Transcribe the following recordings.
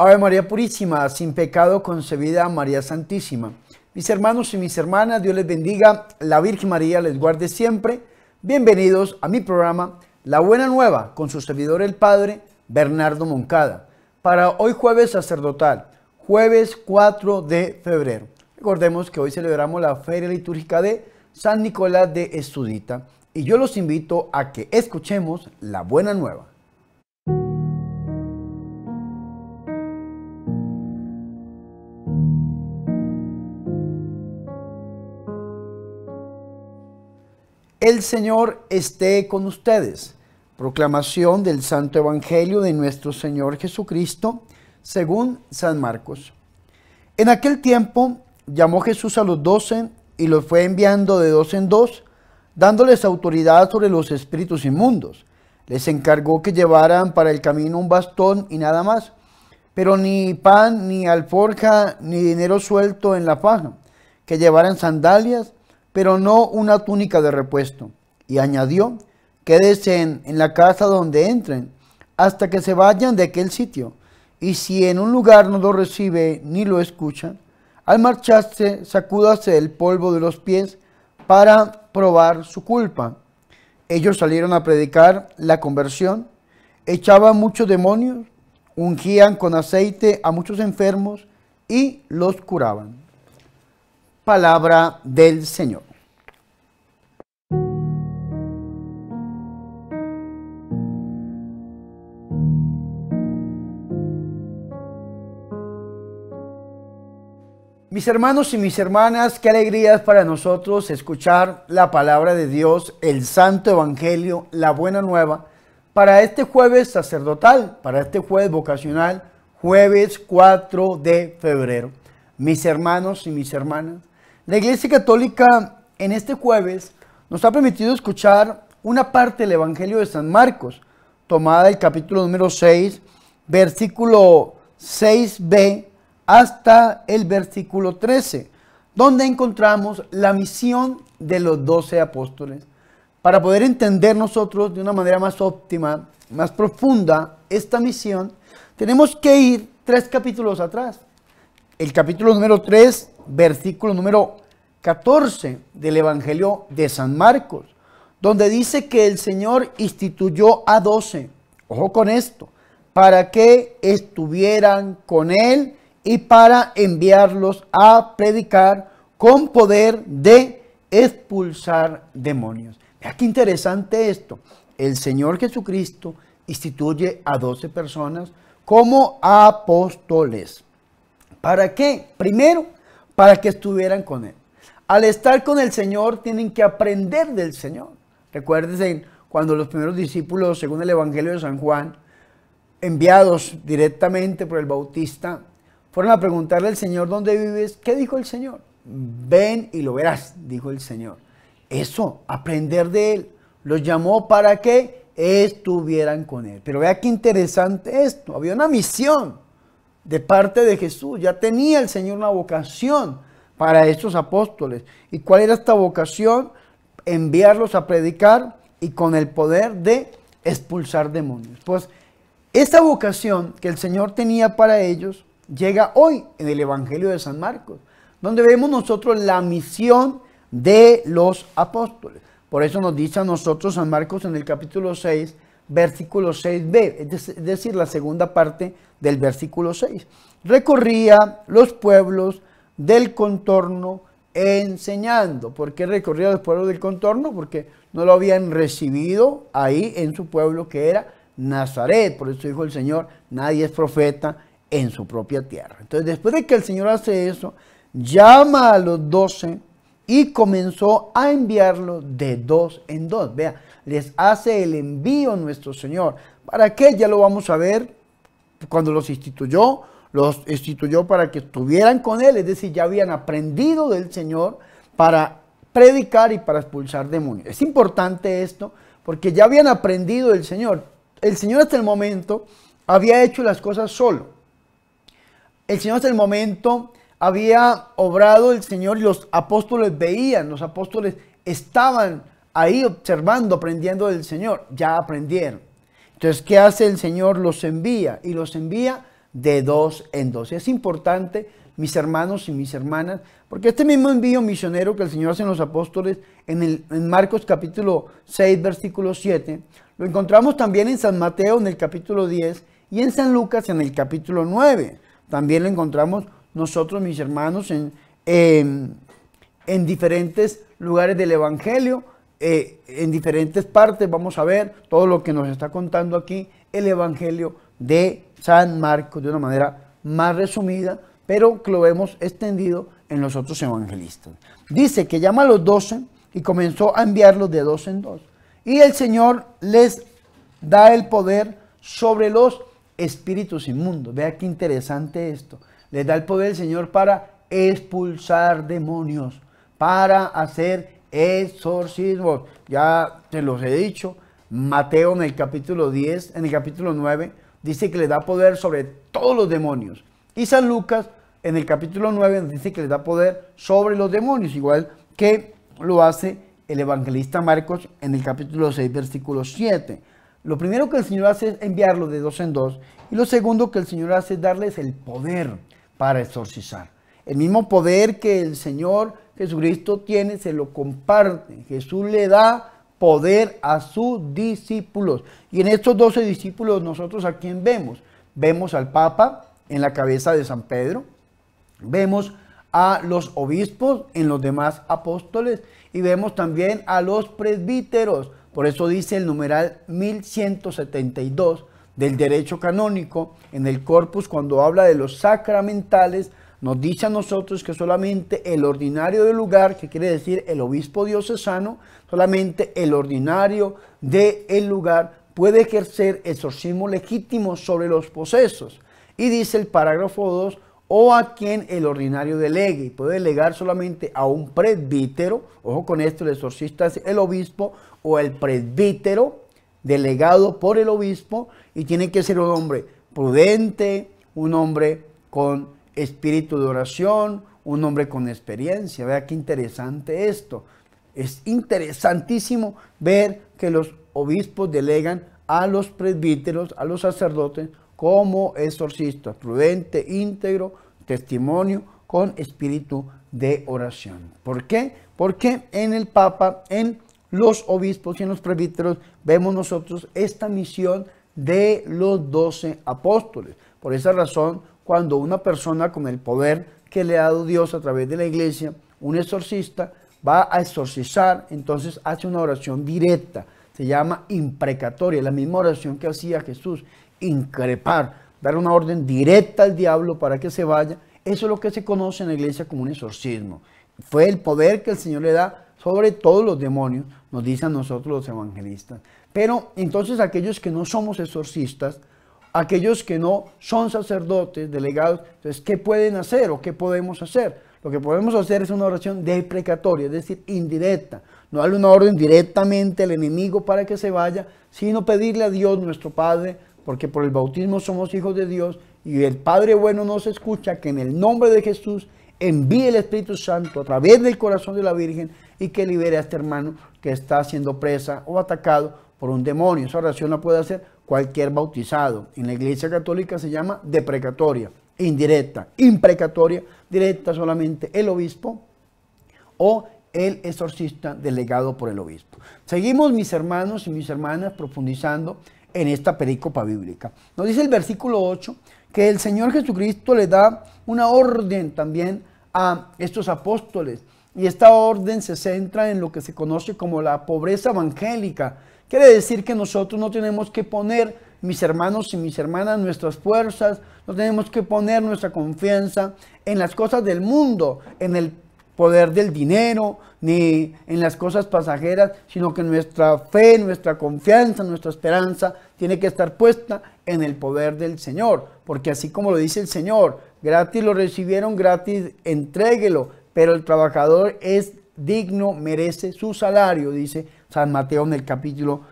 Ave María Purísima, sin pecado concebida María Santísima. Mis hermanos y mis hermanas, Dios les bendiga, la Virgen María les guarde siempre. Bienvenidos a mi programa La Buena Nueva con su servidor el Padre Bernardo Moncada. Para hoy jueves sacerdotal, jueves 4 de febrero. Recordemos que hoy celebramos la feria litúrgica de San Nicolás de Estudita y yo los invito a que escuchemos la Buena Nueva. El Señor esté con ustedes. Proclamación del Santo Evangelio de nuestro Señor Jesucristo, según San Marcos. En aquel tiempo llamó Jesús a los doce y los fue enviando de dos en dos, dándoles autoridad sobre los espíritus inmundos. Les encargó que llevaran para el camino un bastón y nada más, pero ni pan, ni alforja, ni dinero suelto en la faja, que llevaran sandalias pero no una túnica de repuesto. Y añadió, quédese en, en la casa donde entren, hasta que se vayan de aquel sitio. Y si en un lugar no lo recibe ni lo escucha, al marcharse, sacúdase el polvo de los pies para probar su culpa. Ellos salieron a predicar la conversión, echaban muchos demonios, ungían con aceite a muchos enfermos y los curaban. Palabra del Señor. Mis hermanos y mis hermanas, qué alegría es para nosotros escuchar la palabra de Dios, el Santo Evangelio, la Buena Nueva, para este jueves sacerdotal, para este jueves vocacional, jueves 4 de febrero. Mis hermanos y mis hermanas, la Iglesia Católica en este jueves nos ha permitido escuchar una parte del Evangelio de San Marcos, tomada del capítulo número 6, versículo 6b hasta el versículo 13, donde encontramos la misión de los doce apóstoles. Para poder entender nosotros de una manera más óptima, más profunda, esta misión, tenemos que ir tres capítulos atrás. El capítulo número 3, versículo número 14 del Evangelio de San Marcos, donde dice que el Señor instituyó a doce, ojo con esto, para que estuvieran con Él y para enviarlos a predicar con poder de expulsar demonios. Vea qué interesante esto. El Señor Jesucristo instituye a 12 personas como apóstoles. ¿Para qué? Primero, para que estuvieran con Él. Al estar con el Señor tienen que aprender del Señor. Recuérdense cuando los primeros discípulos, según el Evangelio de San Juan, enviados directamente por el Bautista, fueron a preguntarle al Señor, ¿dónde vives? ¿Qué dijo el Señor? Ven y lo verás, dijo el Señor. Eso, aprender de Él. Los llamó para que estuvieran con Él. Pero vea qué interesante esto. Había una misión de parte de Jesús. Ya tenía el Señor una vocación para estos apóstoles. ¿Y cuál era esta vocación? Enviarlos a predicar y con el poder de expulsar demonios. Pues esta vocación que el Señor tenía para ellos llega hoy en el Evangelio de San Marcos, donde vemos nosotros la misión de los apóstoles. Por eso nos dice a nosotros San Marcos en el capítulo 6, versículo 6b, es decir, la segunda parte del versículo 6. Recorría los pueblos del contorno enseñando. ¿Por qué recorría los pueblos del contorno? Porque no lo habían recibido ahí en su pueblo que era Nazaret. Por eso dijo el Señor, nadie es profeta en su propia tierra. Entonces, después de que el Señor hace eso, llama a los doce y comenzó a enviarlos de dos en dos. Vea, les hace el envío nuestro Señor. ¿Para qué? Ya lo vamos a ver cuando los instituyó. Los instituyó para que estuvieran con Él, es decir, ya habían aprendido del Señor para predicar y para expulsar demonios. Es importante esto porque ya habían aprendido del Señor. El Señor hasta el momento había hecho las cosas solo el Señor hasta el momento había obrado el Señor y los apóstoles veían, los apóstoles estaban ahí observando, aprendiendo del Señor, ya aprendieron. Entonces, ¿qué hace el Señor? Los envía y los envía de dos en dos. Es importante, mis hermanos y mis hermanas, porque este mismo envío misionero que el Señor hace en los apóstoles en, el, Marcos capítulo 6, versículo 7, lo encontramos también en San Mateo en el capítulo 10 y en San Lucas en el capítulo 9. También lo encontramos nosotros, mis hermanos, en, en, diferentes lugares del Evangelio, eh, en diferentes partes. Vamos a ver todo lo que nos está contando aquí el Evangelio de San Marcos de una manera más resumida, pero que lo vemos extendido en los otros evangelistas. Dice que llama a los doce y comenzó a enviarlos de dos en dos. Y el Señor les da el poder sobre los espíritus inmundos. Vea qué interesante esto. Les da el poder el Señor para expulsar demonios, para hacer exorcismos. Ya te los he dicho. Mateo en el capítulo 10, en el capítulo 9, dice que le da poder sobre todos los demonios. Y San Lucas en el capítulo 9 dice que le da poder sobre los demonios, igual que lo hace el evangelista Marcos en el capítulo 6, versículo 7. Lo primero que el Señor hace es enviarlo de dos en dos. Y lo segundo que el Señor hace es darles el poder para exorcizar. El mismo poder que el Señor Jesucristo tiene, se lo comparte. Jesús le da poder a sus discípulos. Y en estos doce discípulos nosotros a quién vemos? Vemos al Papa en la cabeza de San Pedro, vemos a los obispos en los demás apóstoles y vemos también a los presbíteros. Por eso dice el numeral 1172 del derecho canónico en el corpus cuando habla de los sacramentales, nos dice a nosotros que solamente el ordinario del lugar, que quiere decir el obispo diocesano, solamente el ordinario del lugar puede ejercer exorcismo legítimo sobre los posesos. Y dice el parágrafo 2, o a quien el ordinario delegue. Y puede delegar solamente a un presbítero, ojo con esto, el exorcista es el obispo o el presbítero delegado por el obispo y tiene que ser un hombre prudente, un hombre con espíritu de oración, un hombre con experiencia. Vea qué interesante esto. Es interesantísimo ver que los obispos delegan a los presbíteros, a los sacerdotes, como exorcistas, prudente, íntegro, testimonio, con espíritu de oración. ¿Por qué? Porque en el Papa, en los obispos y en los presbíteros vemos nosotros esta misión de los doce apóstoles. Por esa razón, cuando una persona con el poder que le ha dado Dios a través de la iglesia, un exorcista, va a exorcizar, entonces hace una oración directa, se llama imprecatoria, la misma oración que hacía Jesús, increpar, dar una orden directa al diablo para que se vaya, eso es lo que se conoce en la iglesia como un exorcismo. Fue el poder que el Señor le da sobre todos los demonios, nos dicen nosotros los evangelistas. Pero entonces aquellos que no somos exorcistas, aquellos que no son sacerdotes, delegados, entonces, ¿qué pueden hacer o qué podemos hacer? Lo que podemos hacer es una oración deprecatoria, es decir, indirecta. No darle una orden directamente al enemigo para que se vaya, sino pedirle a Dios, nuestro Padre, porque por el bautismo somos hijos de Dios y el Padre bueno nos escucha, que en el nombre de Jesús envíe el Espíritu Santo a través del corazón de la Virgen y que libere a este hermano que está siendo presa o atacado por un demonio. Esa oración la puede hacer cualquier bautizado. En la Iglesia Católica se llama deprecatoria, indirecta, imprecatoria, directa solamente el obispo o el exorcista delegado por el obispo. Seguimos mis hermanos y mis hermanas profundizando en esta pericopa bíblica. Nos dice el versículo 8 que el Señor Jesucristo le da una orden también a estos apóstoles y esta orden se centra en lo que se conoce como la pobreza evangélica. Quiere decir que nosotros no tenemos que poner, mis hermanos y mis hermanas, nuestras fuerzas, no tenemos que poner nuestra confianza en las cosas del mundo, en el poder del dinero, ni en las cosas pasajeras, sino que nuestra fe, nuestra confianza, nuestra esperanza tiene que estar puesta en el poder del Señor, porque así como lo dice el Señor, gratis lo recibieron, gratis entréguelo, pero el trabajador es digno, merece su salario, dice San Mateo en el capítulo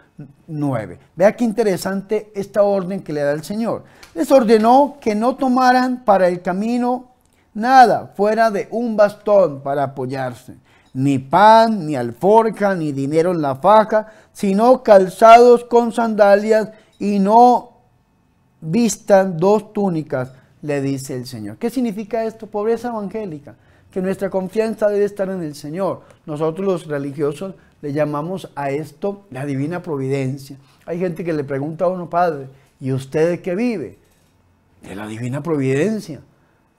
9. Vea qué interesante esta orden que le da el Señor. Les ordenó que no tomaran para el camino nada fuera de un bastón para apoyarse, ni pan, ni alforja, ni dinero en la faja, sino calzados con sandalias y no vistan dos túnicas, le dice el Señor. ¿Qué significa esto? Pobreza evangélica. Que nuestra confianza debe estar en el Señor. Nosotros los religiosos le llamamos a esto la divina providencia. Hay gente que le pregunta a uno, Padre, ¿y usted qué vive? De la divina providencia.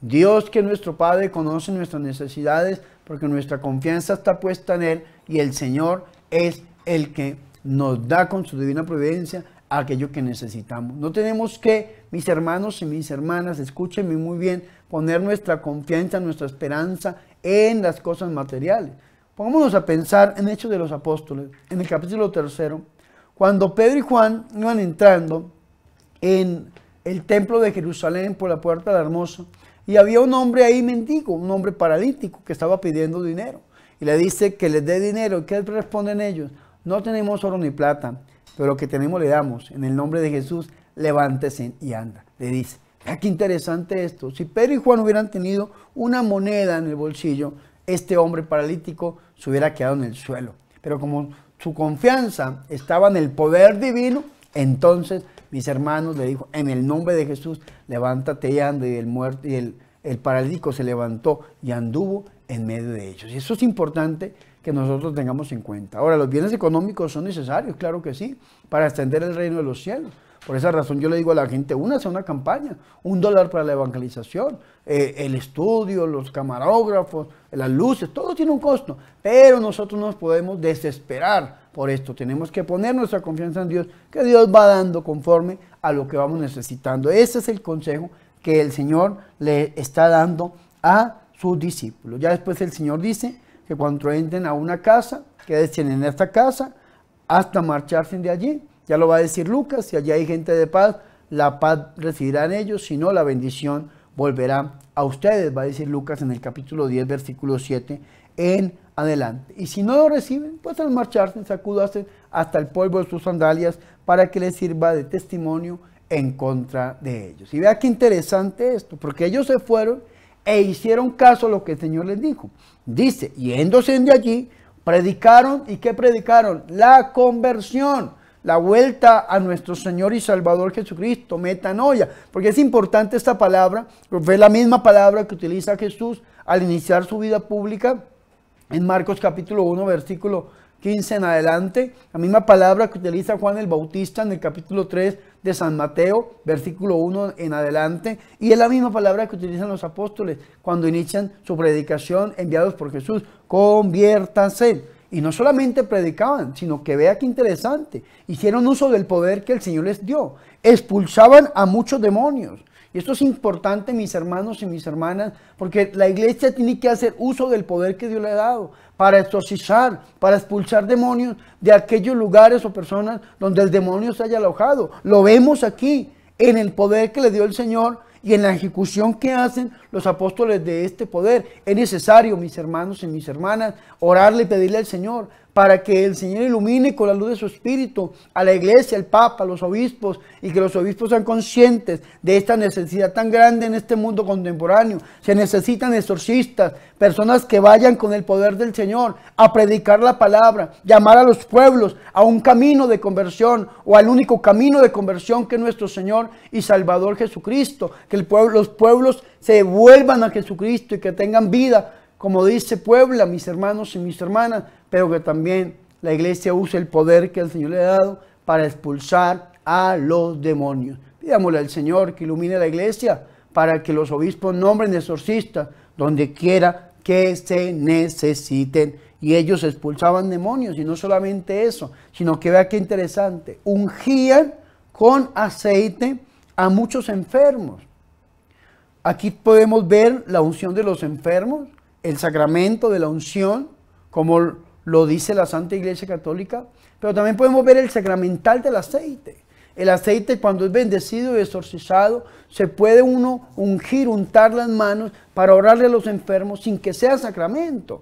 Dios que nuestro Padre conoce nuestras necesidades porque nuestra confianza está puesta en Él y el Señor es el que nos da con su divina providencia aquello que necesitamos. No tenemos que, mis hermanos y mis hermanas, escúchenme muy bien, poner nuestra confianza, nuestra esperanza en las cosas materiales. Pongámonos a pensar en Hechos de los Apóstoles, en el capítulo tercero, cuando Pedro y Juan iban entrando en el templo de Jerusalén por la puerta de la hermosa, y había un hombre ahí mendigo, un hombre paralítico que estaba pidiendo dinero. Y le dice que les dé dinero. ¿Qué responden ellos? No tenemos oro ni plata, pero lo que tenemos le damos. En el nombre de Jesús, levántese y anda. Le dice, ah, qué interesante esto. Si Pedro y Juan hubieran tenido una moneda en el bolsillo, este hombre paralítico se hubiera quedado en el suelo. Pero como su confianza estaba en el poder divino, entonces mis hermanos le dijo, en el nombre de Jesús, levántate y anda. Y el muerto y el, el paralítico se levantó y anduvo en medio de ellos. Y eso es importante que nosotros tengamos en cuenta. Ahora, los bienes económicos son necesarios, claro que sí, para extender el reino de los cielos. Por esa razón yo le digo a la gente, únase a una campaña, un dólar para la evangelización, eh, el estudio, los camarógrafos, las luces, todo tiene un costo, pero nosotros no nos podemos desesperar por esto. Tenemos que poner nuestra confianza en Dios, que Dios va dando conforme a lo que vamos necesitando. Ese es el consejo que el Señor le está dando a sus discípulos. Ya después el Señor dice que cuando entren a una casa, quédense en esta casa hasta marcharse de allí. Ya lo va a decir Lucas, si allí hay gente de paz, la paz recibirá en ellos, si no, la bendición volverá a ustedes, va a decir Lucas en el capítulo 10, versículo 7 en adelante. Y si no lo reciben, pues al marcharse, sacúdase hasta el polvo de sus sandalias para que les sirva de testimonio en contra de ellos. Y vea qué interesante esto, porque ellos se fueron e hicieron caso a lo que el Señor les dijo. Dice, yéndose de allí, predicaron y qué predicaron? La conversión, la vuelta a nuestro Señor y Salvador Jesucristo, metanoia, porque es importante esta palabra, fue la misma palabra que utiliza Jesús al iniciar su vida pública en Marcos capítulo 1, versículo 15 en adelante, la misma palabra que utiliza Juan el Bautista en el capítulo 3 de San Mateo, versículo 1 en adelante, y es la misma palabra que utilizan los apóstoles cuando inician su predicación enviados por Jesús, conviértanse. Y no solamente predicaban, sino que vea qué interesante, hicieron uso del poder que el Señor les dio, expulsaban a muchos demonios. Esto es importante, mis hermanos y mis hermanas, porque la iglesia tiene que hacer uso del poder que Dios le ha dado para exorcizar, para expulsar demonios de aquellos lugares o personas donde el demonio se haya alojado. Lo vemos aquí en el poder que le dio el Señor y en la ejecución que hacen los apóstoles de este poder. Es necesario, mis hermanos y mis hermanas, orarle y pedirle al Señor para que el Señor ilumine con la luz de su Espíritu a la iglesia, al Papa, a los obispos, y que los obispos sean conscientes de esta necesidad tan grande en este mundo contemporáneo. Se necesitan exorcistas, personas que vayan con el poder del Señor a predicar la palabra, llamar a los pueblos a un camino de conversión o al único camino de conversión que es nuestro Señor y Salvador Jesucristo. Que los pueblos se vuelvan a Jesucristo y que tengan vida como dice Puebla, mis hermanos y mis hermanas, pero que también la iglesia use el poder que el Señor le ha dado para expulsar a los demonios. Pidámosle al Señor que ilumine la iglesia para que los obispos nombren exorcistas donde quiera que se necesiten. Y ellos expulsaban demonios, y no solamente eso, sino que vea qué interesante, ungían con aceite a muchos enfermos. Aquí podemos ver la unción de los enfermos, el sacramento de la unción, como lo dice la Santa Iglesia Católica, pero también podemos ver el sacramental del aceite. El aceite cuando es bendecido y exorcizado, se puede uno ungir, untar las manos para orarle a los enfermos sin que sea sacramento.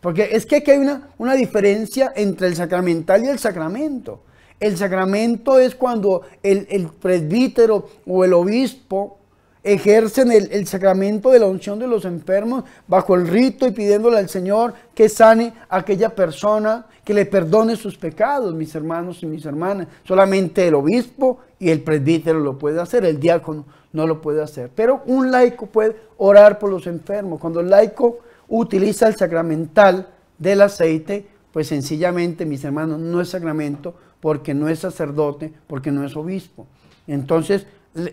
Porque es que aquí hay una, una diferencia entre el sacramental y el sacramento. El sacramento es cuando el, el presbítero o el obispo ejercen el, sacramento de la unción de los enfermos bajo el rito y pidiéndole al Señor que sane a aquella persona, que le perdone sus pecados, mis hermanos y mis hermanas. Solamente el obispo y el presbítero lo puede hacer, el diácono no lo puede hacer. Pero un laico puede orar por los enfermos. Cuando el laico utiliza el sacramental del aceite, pues sencillamente, mis hermanos, no es sacramento porque no es sacerdote, porque no es obispo. Entonces,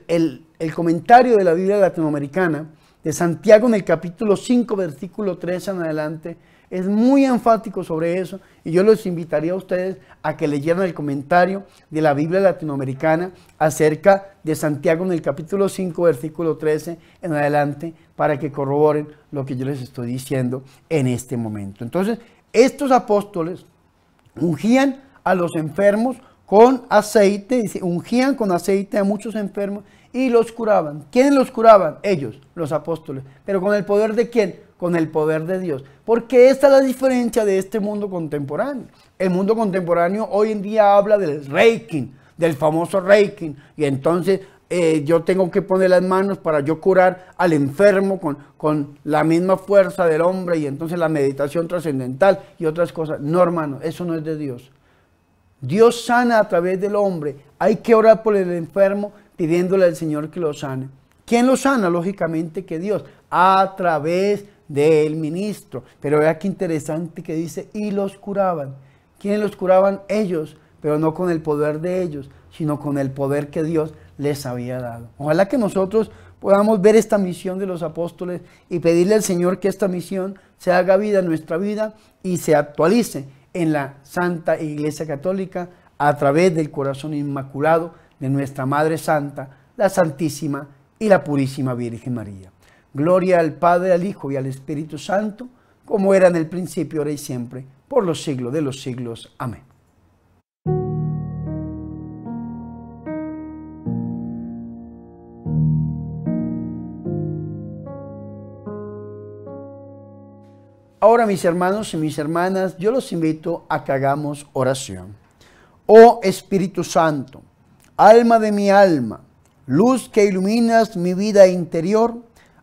el, comentario de la Biblia latinoamericana, de Santiago en el capítulo 5, versículo 3 en adelante, es muy enfático sobre eso y yo los invitaría a ustedes a que leyeran el comentario de la Biblia latinoamericana acerca de Santiago en el capítulo 5, versículo 13 en adelante, para que corroboren lo que yo les estoy diciendo en este momento. Entonces, estos apóstoles ungían a los enfermos con aceite, ungían con aceite a muchos enfermos y los curaban. ¿Quiénes los curaban? Ellos, los apóstoles. ¿Pero con el poder de quién? Con el poder de Dios. Porque esta es la diferencia de este mundo contemporáneo. El mundo contemporáneo hoy en día habla del Reiki, del famoso Reiki. Y entonces eh, yo tengo que poner las manos para yo curar al enfermo con, con la misma fuerza del hombre y entonces la meditación trascendental y otras cosas. No, hermano, eso no es de Dios. Dios sana a través del hombre. Hay que orar por el enfermo pidiéndole al Señor que lo sane. ¿Quién lo sana? Lógicamente que Dios, a través del ministro. Pero vea qué interesante que dice, y los curaban. ¿Quiénes los curaban? Ellos, pero no con el poder de ellos, sino con el poder que Dios les había dado. Ojalá que nosotros podamos ver esta misión de los apóstoles y pedirle al Señor que esta misión se haga vida en nuestra vida y se actualice en la Santa Iglesia Católica a través del corazón inmaculado de nuestra Madre Santa, la Santísima y la Purísima Virgen María. Gloria al Padre, al Hijo y al Espíritu Santo, como era en el principio, ahora y siempre, por los siglos de los siglos. Amén. Ahora, mis hermanos y mis hermanas, yo los invito a que hagamos oración. Oh Espíritu Santo, alma de mi alma, luz que iluminas mi vida interior,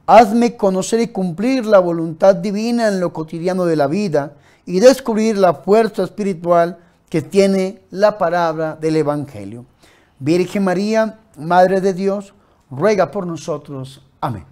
hazme conocer y cumplir la voluntad divina en lo cotidiano de la vida y descubrir la fuerza espiritual que tiene la palabra del Evangelio. Virgen María, Madre de Dios, ruega por nosotros. Amén.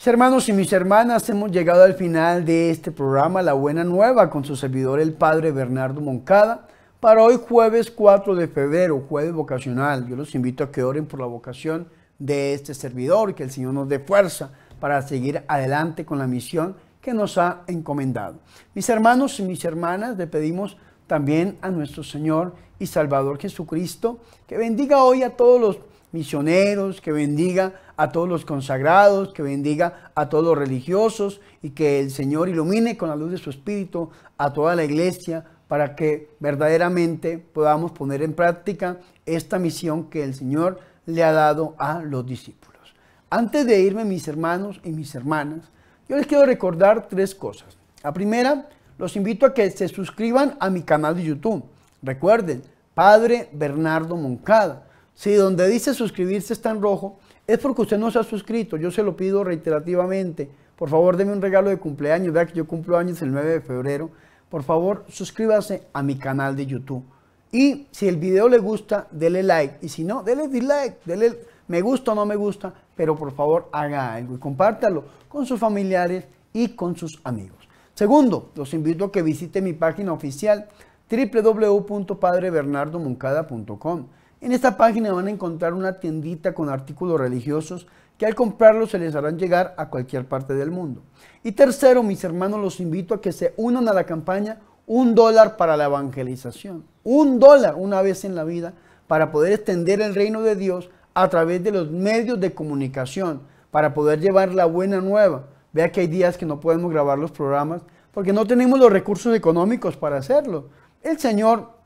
Mis hermanos y mis hermanas, hemos llegado al final de este programa La Buena Nueva con su servidor el Padre Bernardo Moncada. Para hoy jueves 4 de febrero, jueves vocacional, yo los invito a que oren por la vocación de este servidor, que el Señor nos dé fuerza para seguir adelante con la misión que nos ha encomendado. Mis hermanos y mis hermanas, le pedimos también a nuestro Señor y Salvador Jesucristo que bendiga hoy a todos los misioneros, que bendiga a todos los consagrados, que bendiga a todos los religiosos y que el Señor ilumine con la luz de su Espíritu a toda la iglesia para que verdaderamente podamos poner en práctica esta misión que el Señor le ha dado a los discípulos. Antes de irme, mis hermanos y mis hermanas, yo les quiero recordar tres cosas. La primera, los invito a que se suscriban a mi canal de YouTube. Recuerden, Padre Bernardo Moncada. Si donde dice suscribirse está en rojo, es porque usted no se ha suscrito. Yo se lo pido reiterativamente. Por favor, deme un regalo de cumpleaños. Vea que yo cumplo años el 9 de febrero. Por favor, suscríbase a mi canal de YouTube. Y si el video le gusta, dele like. Y si no, dele dislike, dele me gusta o no me gusta. Pero por favor, haga algo y compártalo con sus familiares y con sus amigos. Segundo, los invito a que visite mi página oficial www.padrebernardomoncada.com en esta página van a encontrar una tiendita con artículos religiosos que al comprarlos se les harán llegar a cualquier parte del mundo. Y tercero, mis hermanos, los invito a que se unan a la campaña Un dólar para la evangelización. Un dólar una vez en la vida para poder extender el reino de Dios a través de los medios de comunicación, para poder llevar la buena nueva. Vea que hay días que no podemos grabar los programas porque no tenemos los recursos económicos para hacerlo. El Señor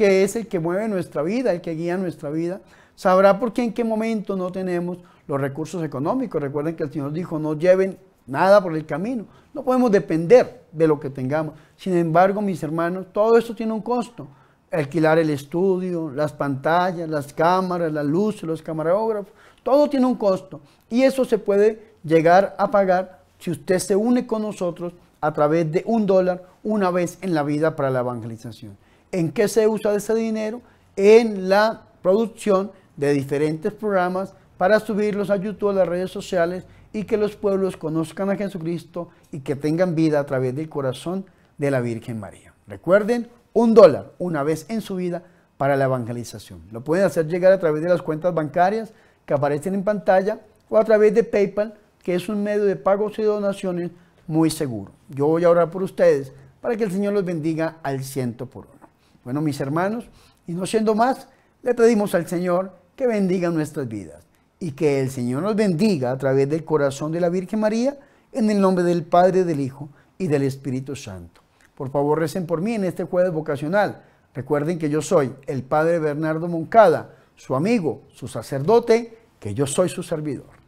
que es el que mueve nuestra vida, el que guía nuestra vida, sabrá por qué en qué momento no tenemos los recursos económicos. Recuerden que el Señor dijo, no lleven nada por el camino. No podemos depender de lo que tengamos. Sin embargo, mis hermanos, todo esto tiene un costo. Alquilar el estudio, las pantallas, las cámaras, la luz, los camarógrafos, todo tiene un costo. Y eso se puede llegar a pagar si usted se une con nosotros a través de un dólar una vez en la vida para la evangelización. ¿En qué se usa ese dinero? En la producción de diferentes programas para subirlos a YouTube, a las redes sociales y que los pueblos conozcan a Jesucristo y que tengan vida a través del corazón de la Virgen María. Recuerden, un dólar una vez en su vida para la evangelización. Lo pueden hacer llegar a través de las cuentas bancarias que aparecen en pantalla o a través de PayPal, que es un medio de pagos y donaciones muy seguro. Yo voy a orar por ustedes para que el Señor los bendiga al ciento por uno. Bueno, mis hermanos, y no siendo más, le pedimos al Señor que bendiga nuestras vidas y que el Señor nos bendiga a través del corazón de la Virgen María, en el nombre del Padre, del Hijo y del Espíritu Santo. Por favor, recen por mí en este jueves vocacional. Recuerden que yo soy el Padre Bernardo Moncada, su amigo, su sacerdote, que yo soy su servidor.